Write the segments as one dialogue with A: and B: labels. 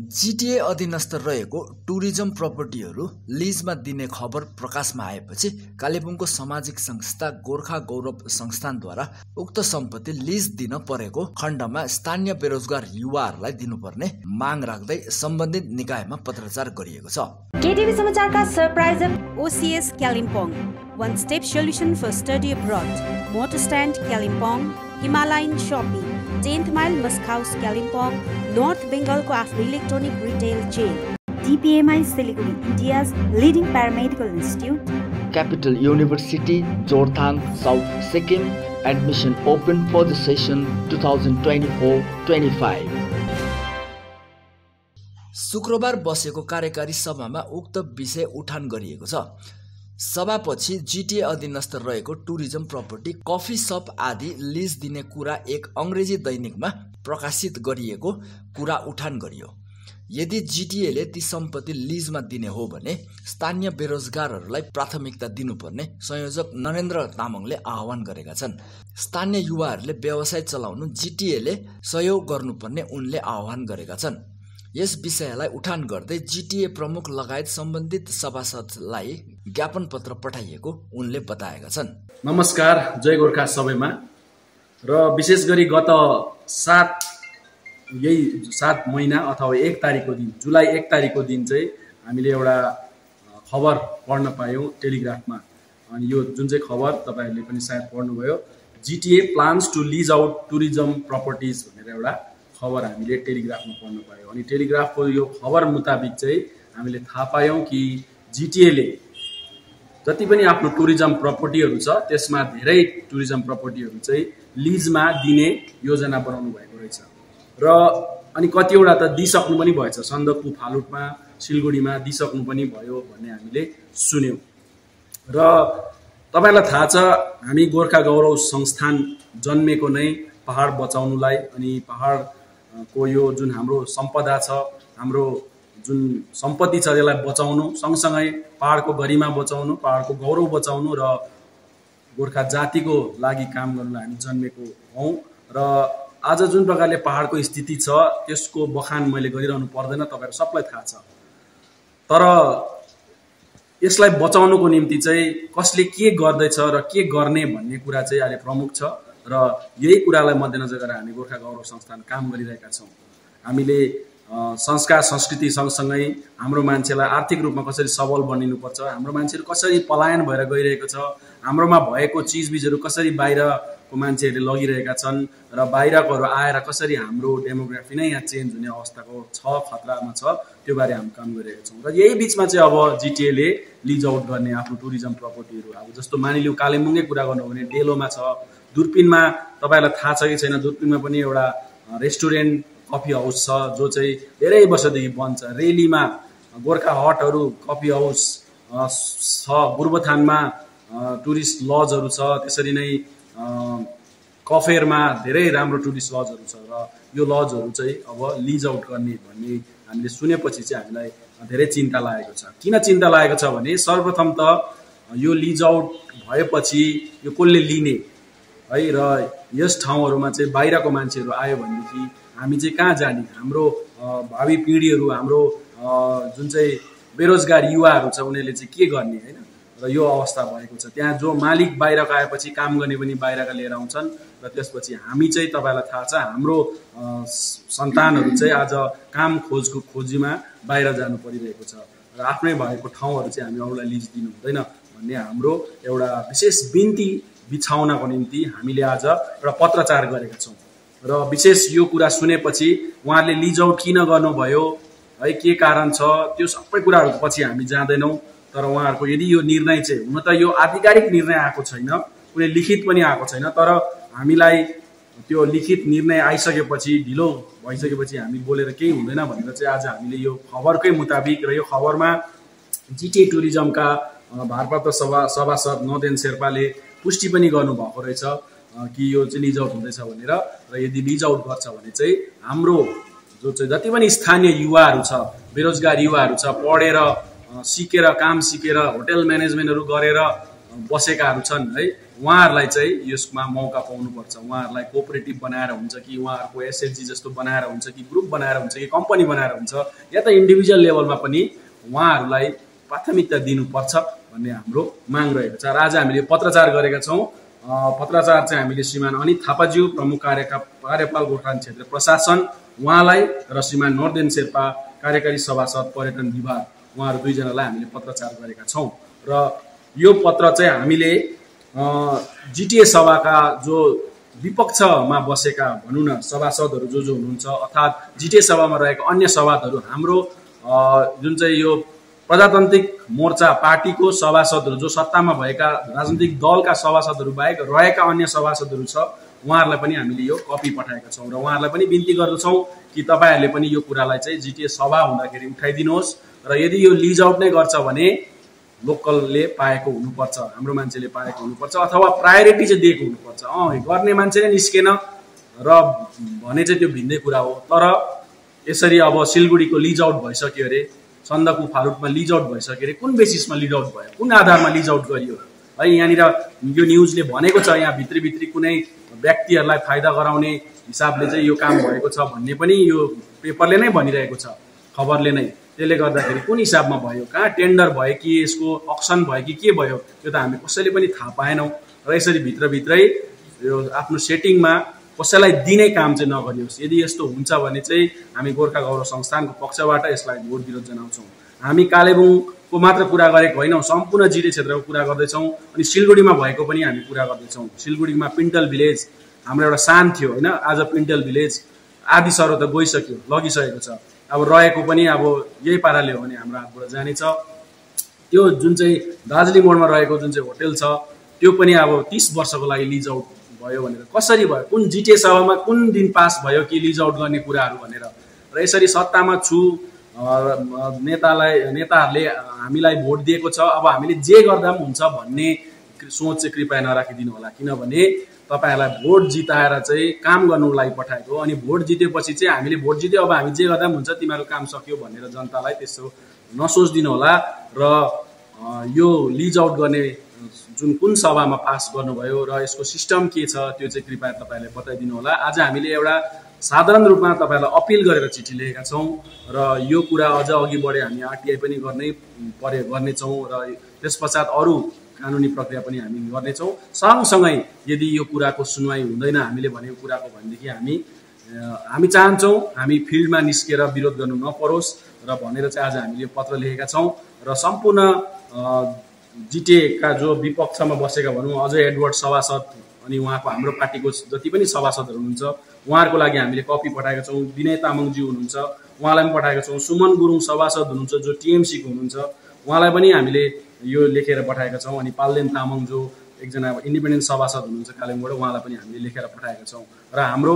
A: जिटिए अधीनस्थ रहेको टुरिज्म प्रपर्टीहरू लिजमा दिने खबर प्रकाशमा आएपछि कालेबुङको सामाजिक संस्था गोर्खा गौरव संस्थानद्वारा उक्त सम्पत्ति लिज दिन परेको खण्डमा स्थानीय बेरोजगार युवाहरूलाई दिनुपर्ने माग राख्दै सम्बन्धित निकायमा पत्राचार गरिएको छ।
B: Himalayan shopping tenth mile musk house Kalimpong north बेङ्गलको आफ्नो electronic retail chain DPMI Siliguri India's leading paramedical institute
A: Capital University, Jorthang, South Sikkim. Admission open for the session 2024-25. शुक्रबार बसेको कार्यकारी सभामा उक्त विषय उठान गरिएको छ सभापछि जिटिए अधीनस्थ रहेको टुरिज्म प्रपर्टी कफी सप आदि लिज दिने कुरा एक अङ्ग्रेजी दैनिकमा प्रकाशित गरिएको कुरा उठान गरियो। यदि जिटिएले ती सम्पत्ति लिजमा दिने हो भने स्थानीय बेरोजगारहरूलाई प्राथमिकता दिनुपर्ने संयोजक नरेन्द्र तामाङले आह्वान गरेका छन्। स्थानीय युवाहरूले व्यवसाय चलाउनु जिटिएले सहयोग गर्नुपर्ने उनले आह्वान गरेका छन्। यस विषयलाई उठान गर्दै जिटिए प्रमुख लगायत सम्बन्धित सभासदलाई ज्ञापन पत्र पठाइएको उनले बताएका छन्।
C: नमस्कार जय गोर्खा सबैमा। र विशेष गरी गत सात यही सात महिना अथवा एक तारिकको दिन जुलाई एक तारिकको दिन चाहिँ हामीले एउटा खबर पढ्न पायौँ टेलिग्राफमा। अनि यो जुन चाहिँ खबर तपाईँहरूले पनि सायद पढ्नुभयो GTA plans to lease out tourism properties भनेर एउटा खबर हामीले टेलिग्राफमा पढ्न पायौँ अनि टेलिग्राफको यो खबर मुताबिक चाहिँ हामीले थाहा पायौँ कि जिटिएले जति पनि आफ्नो टुरिज्म प्रपर्टीहरू छ त्यसमा धेरै टुरिज्म प्रपर्टीहरू चाहिँ लिजमा दिने योजना बनाउनु भएको रहेछ। र अनि कतिवटा त दिइसक्नु पनि भएछ। सन्दकपू फालुटमा सिलगढीमा दिइसक्नु पनि भयो भन्ने हामीले सुन्यौँ। र तपाईँलाई थाहा छ हामी गोर्खा गौरव संस्थान जन्मेको नै पहाड बचाउनुलाई अनि पहाडको यो जुन हाम्रो सम्पदा छ हाम्रो जुन सम्पत्ति छ त्यसलाई बचाउनु सँगसँगै पहाडको गरिमा बचाउनु पहाडको गौरव बचाउनु र गोर्खा जातिको लागि काम गर्नुलाई हामी जन्मेको हौँ। र आज जुन प्रकारले पहाडको स्थिति छ त्यसको बखान मैले गरिरहनु पर्दैन तपाईँहरू सबलाई थाहा छ। तर यसलाई बचाउनुको निम्ति चाहिँ कसले के गर्दैछ र के गर्ने भन्ने कुरा चाहिँ अहिले प्रमुख छ। र यही कुरालाई मध्यनजर गरेर हामी गोर्खा गौरव संस्थान काम गरिरहेका छौँ। हामीले संस्कार संस्कृति सँगसँगै हाम्रो मान्छेलाई आर्थिक रूपमा कसरी सबल बनिनुपर्छ हाम्रो मान्छेहरू कसरी पलायन भएर गइरहेको छ हाम्रोमा भएको चिजबिजहरू कसरी बाहिरको मान्छेहरूले लगिरहेका छन् र बाहिरकोहरू आएर कसरी हाम्रो डेमोग्राफी नै यहाँ चेन्ज हुने अवस्थाको छ खतरामा छ त्यो बारे हामी काम गरिरहेका छौँ। र यही बिचमा चाहिँ अब जिटिएले लिज आउट गर्ने आफ्नो टुरिज्म प्रपर्टीहरू अब जस्तो मानिलिउँ कालिम्पोङै कुरा गर्नु हो भने डेलोमा छ दुर्पिनमा तपाईँहरूलाई थाहा छ कि छैन दुर्पिनमा पनि एउटा रेस्टुरेन्ट कफी हाउस छ जो चाहिँ धेरै वर्षदेखि बन्द छ रेलीमा गोर्खा हटहरू कफी हाउस छ गोरुबथानमा टुरिस्ट लजहरू छ। त्यसरी नै कफेरमा धेरै राम्रो टुरिस्ट लजहरू छ र यो लजहरू चाहिँ अब लिज आउट गर्ने भन्ने हामीले सुनेपछि चाहिँ हामीलाई धेरै चिन्ता लागेको छ। किन चिन्ता लागेको छ भने सर्वप्रथम त यो लिज आउट भएपछि यो कसले लिने? है र यस ठाउँहरूमा चाहिँ बाहिरको मान्छेहरू आयो भनेदेखि हामी चाहिँ कहाँ जाने? हाम्रो भावी पिँढीहरू हाम्रो जुन चाहिँ बेरोजगार युवाहरू छ उनीहरूले चाहिँ के गर्ने होइन? र यो अवस्था भएको छ। त्यहाँ जो मालिक बाहिरको आएपछि काम गर्ने पनि बाहिरका लिएर आउँछन् र त्यसपछि हामी चाहिँ तपाईँलाई थाहा छ हाम्रो सन्तानहरू चाहिँ आज काम खोजको खोजीमा बाहिर जानु परिरहेको छ। र आफ्नै भएको ठाउँहरू चाहिँ हामी अरूलाई लिज दिनु हुँदैन भन्ने हाम्रो एउटा विशेष बिन्ती बिछाउनको निम्ति हामीले आज एउटा पत्रचार गरेका छौँ। र विशेष यो कुरा सुनेपछि उहाँहरूले लिज आउट किन गर्नुभयो है के कारण छ त्यो सबै कुराहरूको पछि हामी जाँदैनौँ। तर उहाँहरूको यदि यो निर्णय चाहिँ हुन त यो आधिकारिक निर्णय आएको छैन कुनै लिखित पनि आएको छैन तर हामीलाई त्यो लिखित निर्णय आइसकेपछि ढिलो भइसकेपछि हामी बोलेर केही हुँदैन भनेर चाहिँ आज हामीले यो खबरकै मुताबिक र यो खबरमा जिटिए टुरिज्मका भारप्राप्त सभा सभासद नदेन शेर्पाले पुष्टि पनि गर्नुभएको रहेछ कि यो चाहिँ लिज आउट हुँदैछ भनेर र यदि लिज आउट गर्छ भने चाहिँ हाम्रो जो चाहिँ जति पनि स्थानीय युवाहरू छ बेरोजगार युवाहरू छ पढेर सिकेर काम सिकेर होटेल म्यानेजमेन्टहरू गरेर बसेकाहरू छन् है उहाँहरूलाई चाहिँ यसमा मौका पाउनुपर्छ। उहाँहरूलाई कोअपरेटिभ बनाएर हुन्छ कि उहाँहरूको एसएचजी जस्तो बनाएर हुन्छ कि ग्रुप बनाएर हुन्छ कि कम्पनी बनाएर हुन्छ या त इन्डिभिजुअल लेभलमा पनि उहाँहरूलाई प्राथमिकता दिनुपर्छ। भन्ने हाम्रो माग रहेको छ। र आज हामीले पत्रचार गरेका छौँ। पत्रचार चाहिँ हामीले श्रीमान अनित थापाज्यू प्रमुख कार्यका कार्यपाल गोर्खाल्यान्ड क्षेत्र प्रशासन उहाँलाई र श्रीमान नोर्देन शेर्पा कार्यकारी सभासद पर्यटन विभाग उहाँहरू दुईजनालाई हामीले पत्रचार गरेका छौँ। र यो पत्र चाहिँ हामीले जिटिए सभाका जो विपक्षमा बसेका भनौँ न सभासदहरू जो जो हुनुहुन्छ अर्थात् जिटिए सभामा रहेका अन्य सभासदहरू हाम्रो जुन चाहिँ यो प्रजातान्त्रिक मोर्चा पार्टीको सभासदहरू जो सत्तामा भएका राजनीतिक दलका सभासदहरू बाहेक रहेका अन्य सभासदहरू छ उहाँहरूलाई पनि हामीले यो कपी पठाएका छौँ र उहाँहरूलाई पनि बिन्ती गर्दछौँ कि तपाईँहरूले पनि यो कुरालाई चाहिँ जिटिए सभा हुँदाखेरि उठाइदिनुहोस् र यदि यो लिज आउट नै गर्छ भने लोकलले पाएको हुनुपर्छ हाम्रो मान्छेले पाएको हुनुपर्छ अथवा प्रायोरिटी चाहिँ दिएको हुनुपर्छ। अँ गर्ने मान्छे नै निस्केन र भने चाहिँ त्यो भिन्दै कुरा हो। तर यसरी अब सिलगढीको लिज आउट भइसक्यो अरे सन्दकु फारुटमा लिज आउट भइसक्यो अरे कुन बेसिसमा लिज आउट भयो? कुन आधारमा लिज आउट गरियो? है यहाँनिर यो न्युजले भनेको छ यहाँ भित्री भित्री कुनै व्यक्तिहरूलाई फाइदा गराउने हिसाबले चाहिँ यो काम भएको छ भन्ने पनि यो पेपरले नै भनिरहेको छ खबरले नै। त्यसले गर्दाखेरि कुन हिसाबमा भयो? कहाँ टेन्डर भयो कि यसको अक्सन भयो कि के भयो? त्यो त हामी कसैले पनि थाहा पाएनौँ। र यसरी भित्रभित्रै यो आफ्नो सेटिङमा कसैलाई दिने काम चाहिँ नगरियोस्। यदि यस्तो हुन्छ भने चाहिँ हामी गोर्खा गौरव संस्थानको पक्षबाट यसलाई भोट विरोध जनाउँछौँ। हामी कालेबुङको मात्र कुरा गरेको होइनौँ सम्पूर्ण जिरे क्षेत्रको कुरा गर्दैछौँ अनि सिलगढीमा भएको पनि हामी कुरा गर्दैछौँ। सिलगढीमा पिन्टल भिलेज हाम्रो एउटा सान थियो होइन? आज पिन्टल भिलेज आदि सरो त गइसक्यो लगिसकेको छ। अब रहेको पनि अब यही पाराले हो भने हाम्रो हातबाट जानेछ त्यो जुन चाहिँ दार्जिलिङ मोडमा रहेको जुन चाहिँ होटेल छ त्यो पनि अब तिस वर्षको लागि लिज आउट भयो भनेर कसरी भयो? कुन जिटिए सभामा कुन दिन पास भयो कि लिज आउट गर्ने कुराहरू भनेर। र यसरी सत्तामा छु नेतालाई नेताहरूले हामीलाई भोट दिएको छ अब हामीले जे गर्दा पनि हुन्छ भन्ने सोच चाहिँ कृपया नराखिदिनु होला। किनभने तपाईँहरूलाई भोट जिताएर चाहिँ काम गर्नुको लागि पठाएको अनि भोट जितेपछि चाहिँ हामीले भोट जित्यो अब हामी जे गर्दा पनि हुन्छ तिमीहरू काम सक्यो भनेर जनतालाई त्यसो नसोचिदिनु होला। र यो लिज आउट गर्ने जुन कुन सभामा पास गर्नुभयो र यसको सिस्टम के छ त्यो चाहिँ कृपया तपाईँहरूले बताइदिनु होला। आज हामीले एउटा साधारण रूपमा तपाईँहरूलाई अपिल गरेर चिठी लेखेका छौँ र यो कुरा अझ अघि बढे हामी आरटिआई पनि गर्नै परे गर्नेछौँ र त्यस पश्चात अरू कानुनी प्रक्रिया पनि हामी गर्नेछौँ। सँगसँगै यदि यो कुराको सुनवाई हुँदैन हामीले भनेको कुराको भनेदेखि हामी हामी चाहन्छौँ हामी फिल्डमा निस्केर विरोध गर्नु नपरोस् र भनेर चाहिँ आज हामीले यो पत्र लेखेका छौँ र सम्पूर्ण जिटिएका जो विपक्षमा बसेका भनौँ अझै एडवर्ड सभासद अनि उहाँको हाम्रो पार्टीको जति पनि सभासदहरू हुनुहुन्छ उहाँहरूको लागि हामीले कपी पठाएका छौँ। विनय तामाङज्यू हुनुहुन्छ उहाँलाई पनि पठाएका छौँ। सुमन गुरुङ सभासद हुनुहुन्छ जो टिएमसीको हुनुहुन्छ उहाँलाई पनि हामीले यो लेखेर पठाएका छौँ। अनि पाल्देन तामाङ जो एकजना इन्डिपेन्डेन्ट सभासद हुनुहुन्छ कालेबुङबाट उहाँलाई पनि हामीले लेखेर पठाएका छौँ। र हाम्रो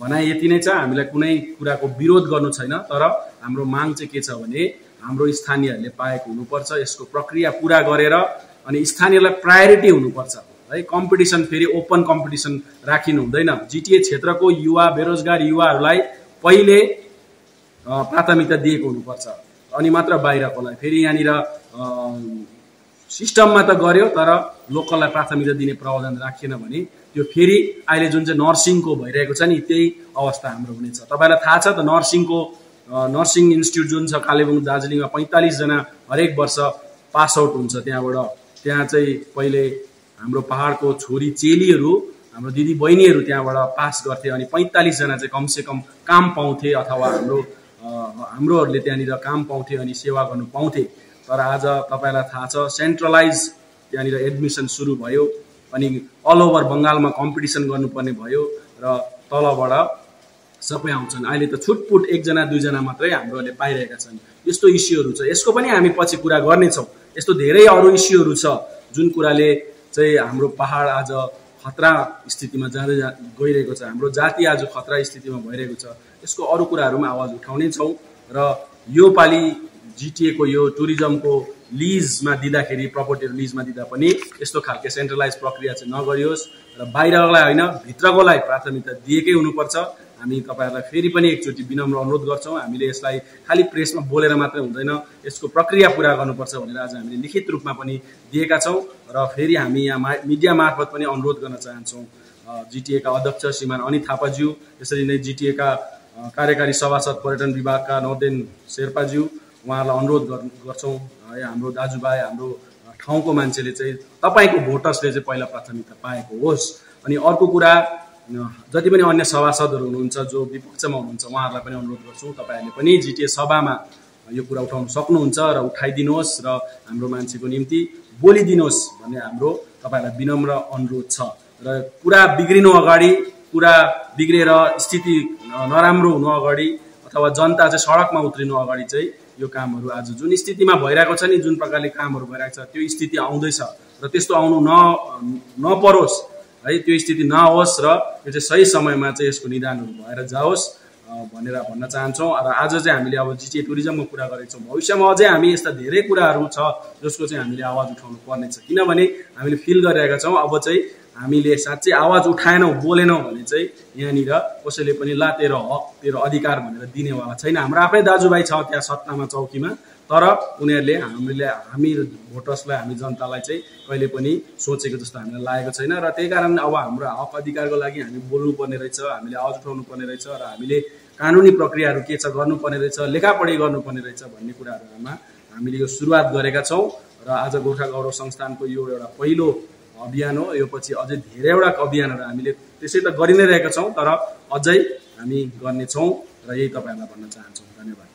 C: भनाइ यति नै छ। हामीलाई कुनै कुराको विरोध गर्नु छैन तर हाम्रो माग चाहिँ के छ भने हाम्रो स्थानीयहरूले पाएको हुनुपर्छ यसको प्रक्रिया पुरा गरेर अनि स्थानीयलाई प्रायोरिटी हुनुपर्छ। है कम्पिटिसन फेरि ओपन कम्पिटिसन राखिनु हुँदैन। जिटिए क्षेत्रको युवा बेरोजगार युवाहरूलाई पहिले प्राथमिकता दिएको हुनुपर्छ। अनि मात्र बाहिरकोलाई। फेरि यहाँनिर सिस्टममा त गर्यो तर लोकललाई प्राथमिकता दिने प्रावधान राखिएन भने त्यो फेरि अहिले जुन चाहिँ नर्सिङको भइरहेको छ नि त्यही अवस्था हाम्रो हुनेछ। तपाईँलाई थाहा छ त नर्सिङको नर्सिङ इन्स्टिट्युट जुन छ कालेबुङ दार्जिलिङमा पैँतालिसजना हरेक वर्ष पास आउट हुन्छ त्यहाँबाट। त्यहाँ चाहिँ पहिले हाम्रो पहाडको छोरी चेलीहरू हाम्रो दिदी बहिनीहरू त्यहाँबाट पास गर्थे अनि पैँतालिसजना चाहिँ कमसेकम काम पाउँथे अथवा हाम्रो हाम्रोहरूले त्यहाँनिर काम पाउँथे अनि सेवा गर्नु पाउँथे। तर आज तपाईँलाई थाहा छ सेन्ट्रलाइज त्यहाँनिर एडमिसन सुरु भयो अनि अल ओभर बङ्गालमा कम्पिटिसन गर्नुपर्ने भयो र तलबाट सबै आउँछन्। अहिले त छुटपुट एकजना दुईजना मात्रै हाम्रोहरूले पाइरहेका छन्। यस्तो इस्युहरू छ। यसको पनि हामी पछि कुरा गर्नेछौँ। यस्तो धेरै अरू इस्युहरू छ जुन कुराले चाहिँ हाम्रो पहाड आज खतरा स्थितिमा जाँदै जा गइरहेको छ। हाम्रो जाति आज खतरा स्थितिमा भइरहेको छ। यसको अरू कुराहरूमा आवाज उठाउने छौँ र यो पालि जिटिएको यो टुरिज्मको लिजमा दिँदाखेरि प्रपर्टीहरू लिजमा दिँदा पनि यस्तो खालके सेन्ट्रलाइज प्रक्रिया चाहिँ नगरियोस्। र बाहिरकोलाई होइन भित्रकोलाई प्राथमिकता दिएकै हुनुपर्छ। हामी तपाईँहरूलाई फेरि पनि एकचोटि विनम्र अनुरोध गर्छौँ। हामीले यसलाई खालि प्रेसमा बोलेर मात्रै हुँदैन। यसको प्रक्रिया पुरा गर्नुपर्छ भनेर आज हामीले लिखित रूपमा पनि दिएका छौँ र फेरि हामी यहाँ मा मिडिया मार्फत पनि अनुरोध गर्न चाहन्छौँ। जिटिएका अध्यक्ष श्रीमान अनित थापाज्यू यसरी नै जिटिएका कार्यकारी सभासद पर्यटन विभागका नर्देन शेर्पाज्यू उहाँहरूलाई अनुरोध गर्छौँ। है हाम्रो दाजुभाइ हाम्रो ठाउँको मान्छेले चाहिँ तपाईँको भोटर्सले चाहिँ पहिला प्राथमिकता पाएको होस्। अनि अर्को कुरा जति पनि अन्य सभासदहरू हुनुहुन्छ जो विपक्षमा हुनुहुन्छ उहाँहरूलाई पनि अनुरोध गर्छौँ तपाईँहरूले पनि जिटिए सभामा यो कुरा उठाउन सक्नुहुन्छ र उठाइदिनुहोस् र हाम्रो मान्छेको निम्ति बोलिदिनुहोस् भन्ने हाम्रो तपाईँहरूलाई विनम्र अनुरोध छ। र कुरा बिग्रिनु अगाडि कुरा बिग्रेर स्थिति नराम्रो हुनु अगाडि अथवा जनता चाहिँ सडकमा उत्रिनु अगाडि चाहिँ यो कामहरू आज जुन स्थितिमा भइरहेको छ नि जुन प्रकारले कामहरू भइरहेको छ त्यो स्थिति आउँदैछ। र त्यस्तो आउनु न नपरोस्। है त्यो स्थिति नहोस् र यो चाहिँ सही समयमा चाहिँ यसको निदानहरू भएर जाओस् भनेर भन्न चाहन्छौँ। र आज चाहिँ हामीले अब जिटिए टुरिज्मको कुरा गरेको छौँ। भविष्यमा अझै हामी यस्ता धेरै कुराहरू छ जसको चाहिँ हामीले आवाज उठाउनु पर्नेछ। किनभने हामीले फिल गरिरहेका छौँ अब चाहिँ हामीले साँच्चै आवाज उठाएनौँ बोलेनौँ भने चाहिँ यहाँनिर कसैले पनि ला तेरो हक तेरो अधिकार भनेर दिनेवाला छैन। हाम्रो आफ्नै दाजुभाइ छ त्यहाँ सत्तामा चौकीमा। तर उनीहरूले हामीले हामी भोटर्सलाई हामी जनतालाई चाहिँ कहिले पनि सोचेको जस्तो हामीलाई लागेको छैन र त्यही कारण अब हाम्रो हक अधिकारको लागि हामी बोल्नुपर्ने रहेछ हामीले आवाज उठाउनु पर्ने रहेछ र हामीले कानुनी प्रक्रियाहरू के छ गर्नुपर्ने रहेछ लेखापढी गर्नुपर्ने रहेछ भन्ने कुराहरूमा हामीले यो सुरुवात गरेका छौँ र आज गोर्खा गौरव संस्थानको यो एउटा पहिलो अभियान हो। यो पछि अझै धेरैवटा अभियानहरू हामीले त्यसै त गरि नै रहेका छौँ तर अझै हामी गर्नेछौँ र यही तपाईँहरूलाई भन्न चाहन्छौँ। धन्यवाद।